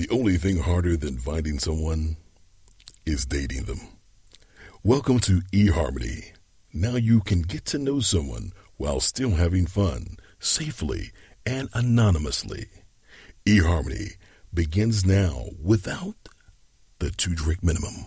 The only thing harder than finding someone is dating them. Welcome to eHarmony. Now you can get to know someone while still having fun, safely and anonymously. eHarmony begins now without the two drink minimum.